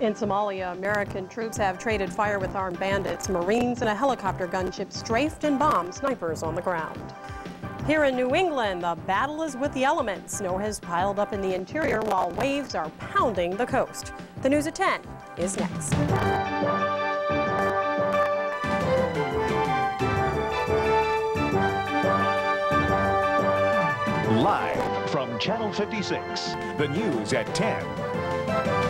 In Somalia, American troops have traded fire with armed bandits. Marines and a helicopter gunship strafed and bombed snipers on the ground. Here in New England, the battle is with the elements. Snow has piled up in the interior while waves are pounding the coast. The news at 10 is next. Live from Channel 56, the news at 10.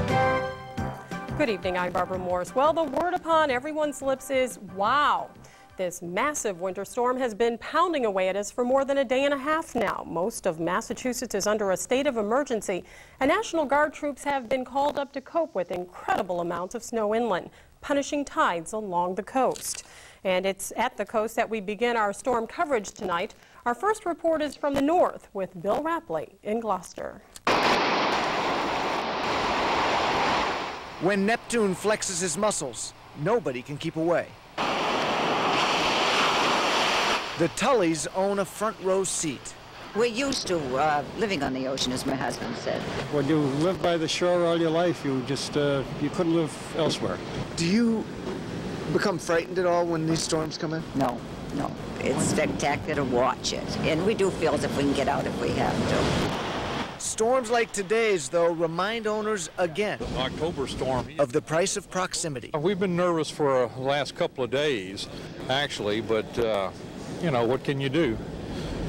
Good evening, I'm Barbara Morse. Well, the word upon everyone's lips is wow. This massive winter storm has been pounding away at us for more than a day and a half now. Most of Massachusetts is under a state of emergency, and National Guard troops have been called up to cope with incredible amounts of snow inland, punishing tides along the coast. And it's at the coast that we begin our storm coverage tonight. Our first report is from the north with Bill Rapley in Gloucester. When Neptune flexes his muscles, nobody can keep away. The Tullys own a front row seat. We're used to uh, living on the ocean, as my husband said. When you live by the shore all your life, you just, uh, you couldn't live elsewhere. Do you become frightened at all when these storms come in? No, no. It's spectacular to watch it. And we do feel as if we can get out if we have to. Storms like today's, though, remind owners again The October storm. of the price of proximity. We've been nervous for the last couple of days, actually, but, uh, you know, what can you do?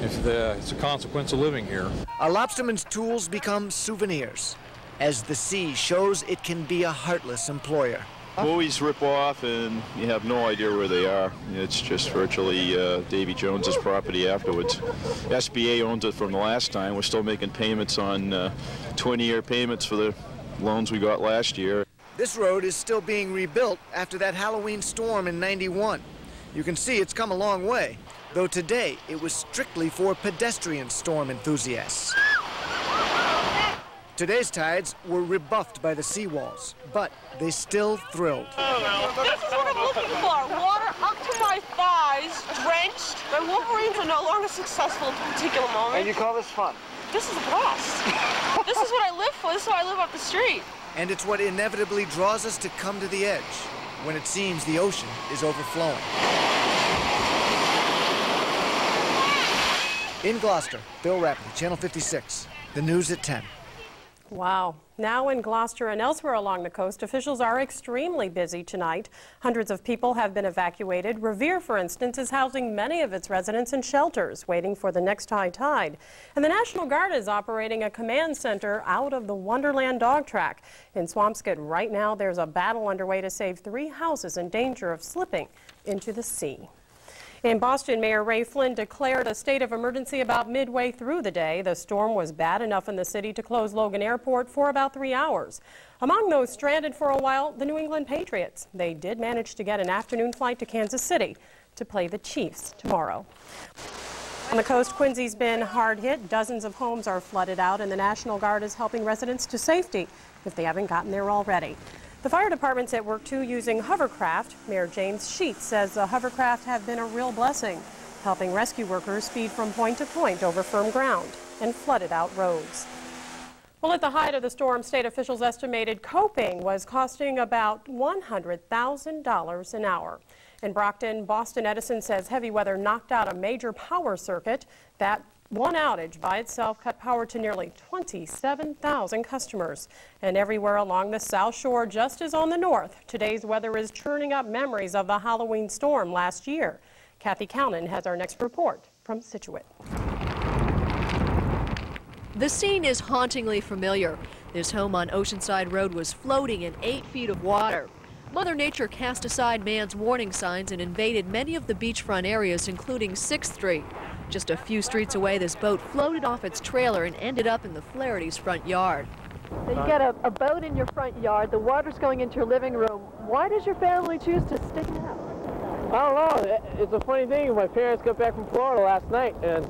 If the, it's a consequence of living here. A lobsterman's tools become souvenirs as the sea shows it can be a heartless employer. Buoys rip off and you have no idea where they are. It's just virtually uh, Davy Jones's property afterwards. SBA owns it from the last time. We're still making payments on 20-year payments for the loans we got last year. This road is still being rebuilt after that Halloween storm in 91. You can see it's come a long way, though today it was strictly for pedestrian storm enthusiasts. Today's tides were rebuffed by the seawalls, but they still thrilled. This is what I'm looking for. Water up to my thighs, drenched. My Wolverines are no longer successful at this particular moment. And you call this fun? This is a blast. this is what I live for. This is why I live up the street. And it's what inevitably draws us to come to the edge when it seems the ocean is overflowing. In Gloucester, Bill Rapley, Channel 56, the news at 10. Wow. Now in Gloucester and elsewhere along the coast, officials are extremely busy tonight. Hundreds of people have been evacuated. Revere, for instance, is housing many of its residents in shelters, waiting for the next high tide. And the National Guard is operating a command center out of the Wonderland dog track. In Swampscott right now, there's a battle underway to save three houses in danger of slipping into the sea. In Boston, Mayor Ray Flynn declared a state of emergency about midway through the day. The storm was bad enough in the city to close Logan Airport for about three hours. Among those stranded for a while, the New England Patriots. They did manage to get an afternoon flight to Kansas City to play the Chiefs tomorrow. On the coast, Quincy's been hard hit. Dozens of homes are flooded out, and the National Guard is helping residents to safety if they haven't gotten there already. The fire department's at work too using hovercraft. Mayor James Sheets says the hovercraft have been a real blessing, helping rescue workers speed from point to point over firm ground and flooded out roads. Well, at the height of the storm, state officials estimated coping was costing about $100,000 an hour. In Brockton, Boston Edison says heavy weather knocked out a major power circuit. That one outage by itself cut power to nearly 27,000 customers. And everywhere along the South Shore, just as on the north, today's weather is churning up memories of the Halloween storm last year. Kathy Cownan has our next report from Scituate. The scene is hauntingly familiar. This home on Oceanside Road was floating in eight feet of water. Mother Nature cast aside man's warning signs and invaded many of the beachfront areas, including 6th Street. Just a few streets away, this boat floated off its trailer and ended up in the Flaherty's front yard. So you got a, a boat in your front yard, the water's going into your living room. Why does your family choose to stick it out? I don't know. It's a funny thing. My parents got back from Florida last night, and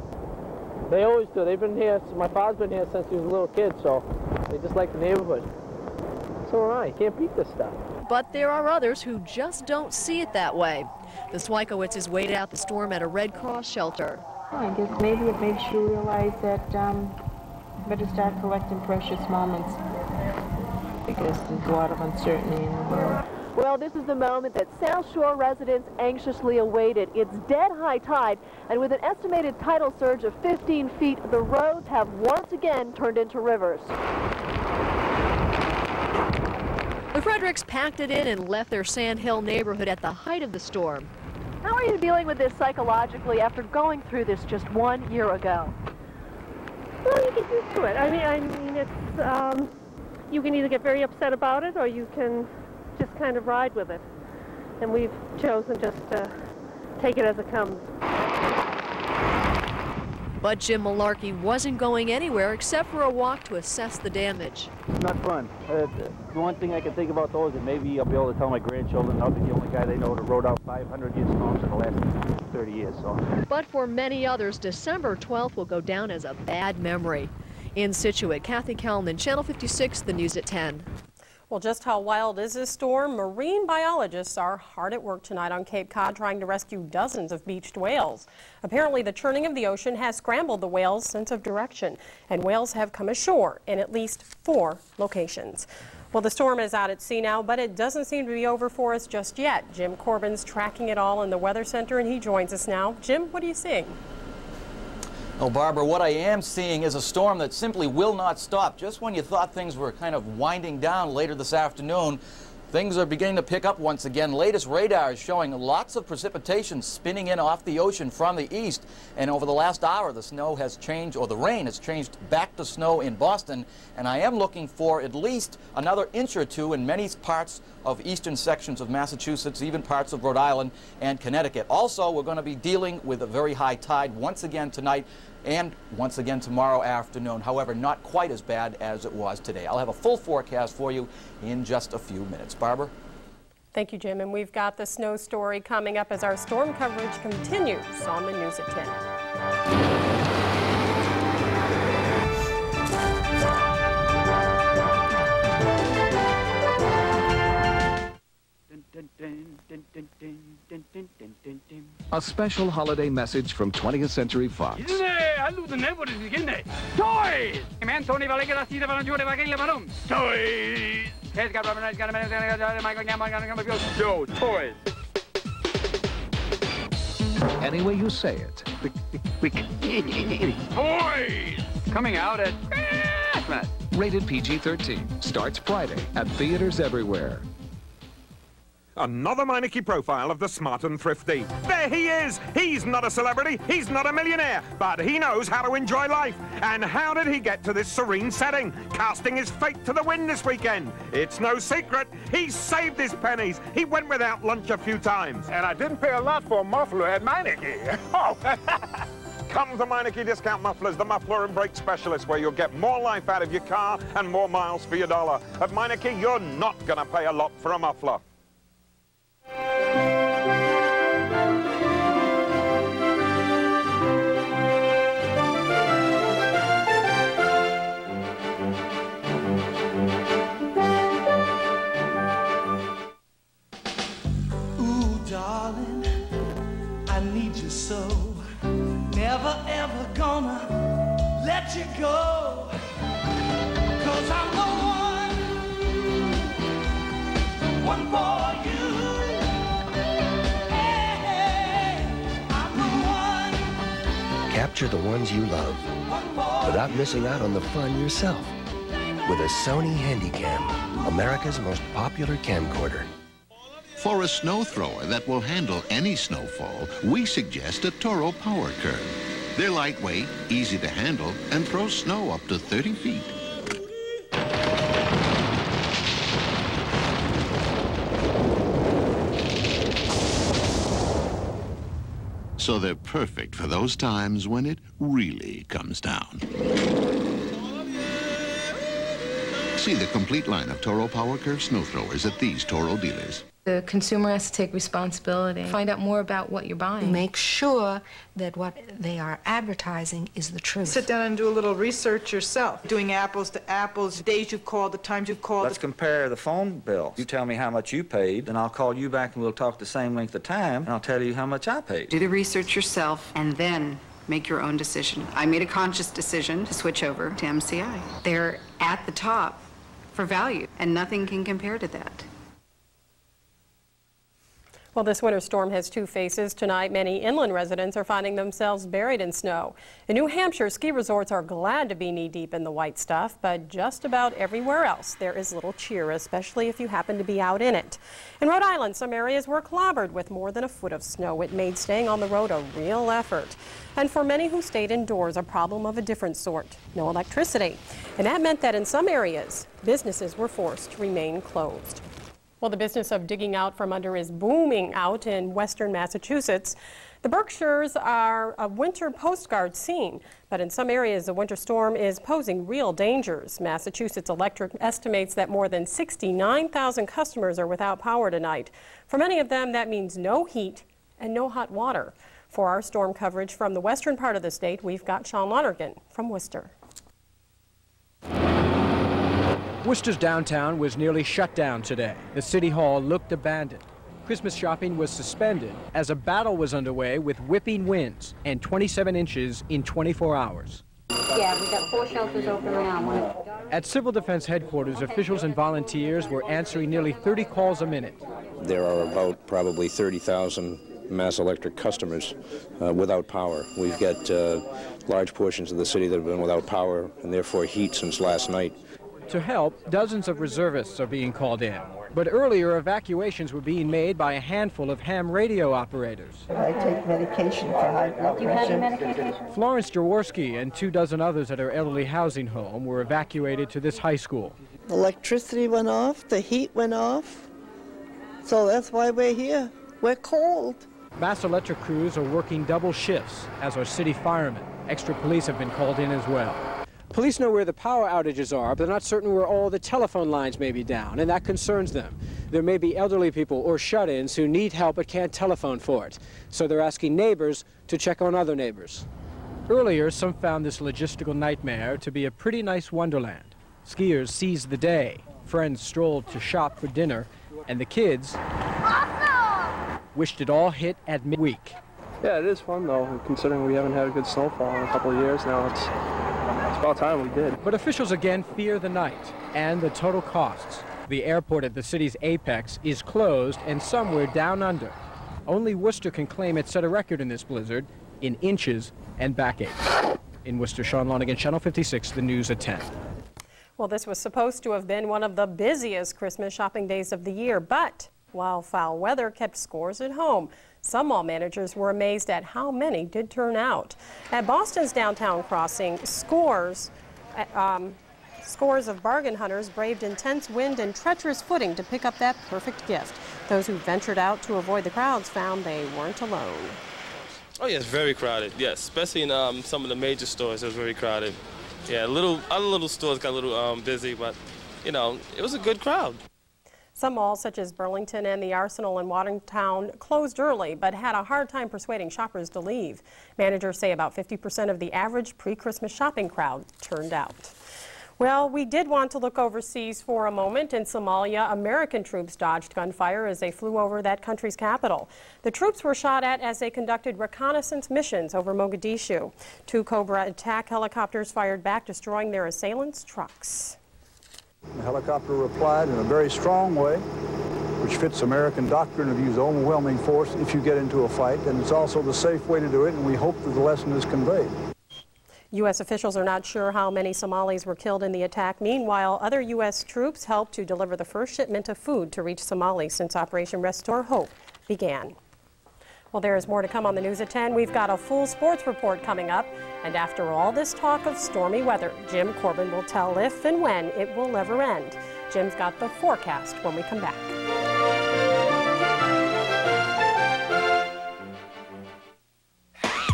they always do. They've been here. My father's been here since he was a little kid, so they just like the neighborhood. So am I. You can't beat this stuff. But there are others who just don't see it that way. The Swykowitzes waited out the storm at a Red Cross shelter. I guess maybe it makes you realize that um, better start collecting precious moments. because there's a lot of uncertainty in the world. Well, this is the moment that South Shore residents anxiously awaited. It's dead high tide, and with an estimated tidal surge of 15 feet, the roads have once again turned into rivers. The Fredericks packed it in and left their Sand Hill neighborhood at the height of the storm. How are you dealing with this psychologically after going through this just one year ago? Well, you get used to it. I mean, I mean, it's um, you can either get very upset about it or you can just kind of ride with it. And we've chosen just to take it as it comes. But Jim Malarkey wasn't going anywhere except for a walk to assess the damage. It's not fun. Uh, the one thing I can think about though is that maybe I'll be able to tell my grandchildren I'll be the only guy they know that rode out 500 year storms in the last 30 years. So. But for many others, December 12th will go down as a bad memory. In Scituate, Kathy Kalman, Channel 56, the news at 10. Well, just how wild is this storm? Marine biologists are hard at work tonight on Cape Cod trying to rescue dozens of beached whales. Apparently, the churning of the ocean has scrambled the whales' sense of direction, and whales have come ashore in at least four locations. Well, the storm is out at sea now, but it doesn't seem to be over for us just yet. Jim Corbin's tracking it all in the Weather Center, and he joins us now. Jim, what are you seeing? Oh, Barbara, what I am seeing is a storm that simply will not stop. Just when you thought things were kind of winding down later this afternoon, things are beginning to pick up once again. Latest radar is showing lots of precipitation spinning in off the ocean from the east. And over the last hour, the snow has changed, or the rain has changed back to snow in Boston. And I am looking for at least another inch or two in many parts of eastern sections of Massachusetts, even parts of Rhode Island and Connecticut. Also, we're going to be dealing with a very high tide once again tonight and once again tomorrow afternoon. However, not quite as bad as it was today. I'll have a full forecast for you in just a few minutes. Barbara? Thank you, Jim. And we've got the snow story coming up as our storm coverage continues on the News at 10. A special holiday message from 20th Century Fox. Toys! Man, Tony va lägga sida från jorden va gilla med Toys! Yo, toys! Any way you say it. Toys! Coming out at Christmas! Rated PG-13. Starts Friday at theaters everywhere. Another Meineke profile of the smart and thrifty. There he is! He's not a celebrity, he's not a millionaire, but he knows how to enjoy life. And how did he get to this serene setting? Casting his fate to the wind this weekend. It's no secret, he saved his pennies. He went without lunch a few times. And I didn't pay a lot for a muffler at Meineke. Oh. Come to Meineke Discount Mufflers, the muffler and brake specialist, where you'll get more life out of your car and more miles for your dollar. At Meineke, you're not going to pay a lot for a muffler. So. Never ever gonna let you go. Cause I'm the one, the one for you. Hey, I'm the one, Capture the ones you love without missing out on the fun yourself with a Sony Handycam, America's most popular camcorder. For a snow thrower that will handle any snowfall, we suggest a Toro Power Curve. They're lightweight, easy to handle, and throw snow up to 30 feet. So they're perfect for those times when it really comes down. See the complete line of Toro Power Curve snow throwers at these Toro dealers. The consumer has to take responsibility, find out more about what you're buying. Make sure that what they are advertising is the truth. Sit down and do a little research yourself. Doing apples to apples, the days you've called, the times you've called. Let's compare the phone bill. You tell me how much you paid, then I'll call you back and we'll talk the same length of time, and I'll tell you how much I paid. Do the research yourself and then make your own decision. I made a conscious decision to switch over to MCI. They're at the top for value, and nothing can compare to that. Well, this winter storm has two faces. Tonight, many inland residents are finding themselves buried in snow. In New Hampshire, ski resorts are glad to be knee-deep in the white stuff, but just about everywhere else, there is little cheer, especially if you happen to be out in it. In Rhode Island, some areas were clobbered with more than a foot of snow. It made staying on the road a real effort. And for many who stayed indoors, a problem of a different sort, no electricity. And that meant that in some areas, businesses were forced to remain closed. Well, the business of digging out from under is booming out in western Massachusetts. The Berkshires are a winter postcard scene, but in some areas the winter storm is posing real dangers. Massachusetts Electric estimates that more than 69,000 customers are without power tonight. For many of them, that means no heat and no hot water. For our storm coverage from the western part of the state, we've got Sean Lonergan from Worcester. Worcester's downtown was nearly shut down today. The city hall looked abandoned. Christmas shopping was suspended as a battle was underway with whipping winds and 27 inches in 24 hours. Yeah, we got four shelters open now. At Civil Defense Headquarters, officials and volunteers were answering nearly 30 calls a minute. There are about probably 30,000 Mass Electric customers uh, without power. We've got uh, large portions of the city that have been without power and therefore heat since last night. To help, dozens of reservists are being called in. But earlier, evacuations were being made by a handful of ham radio operators. I take medication for high blood You have pressure. medication? Florence Jaworski and two dozen others at her elderly housing home were evacuated to this high school. Electricity went off, the heat went off. So that's why we're here. We're cold. Mass Electric crews are working double shifts, as are city firemen. Extra police have been called in as well. Police know where the power outages are, but they're not certain where all the telephone lines may be down, and that concerns them. There may be elderly people or shut-ins who need help but can't telephone for it, so they're asking neighbors to check on other neighbors. Earlier, some found this logistical nightmare to be a pretty nice wonderland. Skiers seized the day, friends strolled to shop for dinner, and the kids wished it all hit at midweek. Yeah, it is fun though, considering we haven't had a good snowfall in a couple of years now. It's about time we did. But officials again fear the night and the total costs. The airport at the city's apex is closed and somewhere down under. Only Worcester can claim it set a record in this blizzard in inches and backache. In Worcester, Sean Lonergan, Channel 56, the news at 10. Well, this was supposed to have been one of the busiest Christmas shopping days of the year, but while foul weather kept scores at home, some mall managers were amazed at how many did turn out. At Boston's downtown crossing, scores, um, scores of bargain hunters braved intense wind and treacherous footing to pick up that perfect gift. Those who ventured out to avoid the crowds found they weren't alone. Oh yes, very crowded. Yes, especially in um, some of the major stores, it was very crowded. Yeah, little other little stores got a little um, busy, but you know, it was a good crowd. Some malls, such as Burlington and the Arsenal in Watertown, closed early but had a hard time persuading shoppers to leave. Managers say about 50% of the average pre-Christmas shopping crowd turned out. Well, we did want to look overseas for a moment. In Somalia, American troops dodged gunfire as they flew over that country's capital. The troops were shot at as they conducted reconnaissance missions over Mogadishu. Two Cobra attack helicopters fired back, destroying their assailants' trucks. The helicopter replied in a very strong way, which fits American doctrine of use overwhelming force if you get into a fight, and it's also the safe way to do it, and we hope that the lesson is conveyed. U.S. officials are not sure how many Somalis were killed in the attack. Meanwhile, other U.S. troops helped to deliver the first shipment of food to reach Somalia since Operation Restore Hope began. Well, there is more to come on the news at 10. We've got a full sports report coming up. And after all this talk of stormy weather, Jim Corbin will tell if and when it will ever end. Jim's got the forecast when we come back.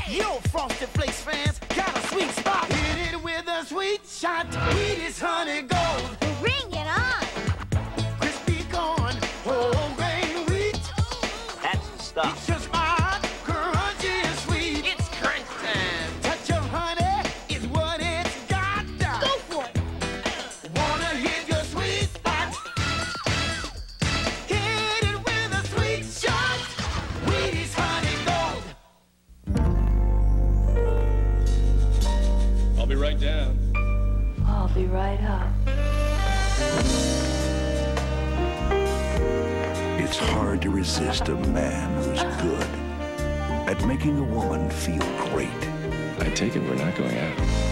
Yo, Frosted Flakes fans, got a sweet spot. Hit it with a sweet shot. Honey resist a man who's good at making a woman feel great. I take it we're not going out.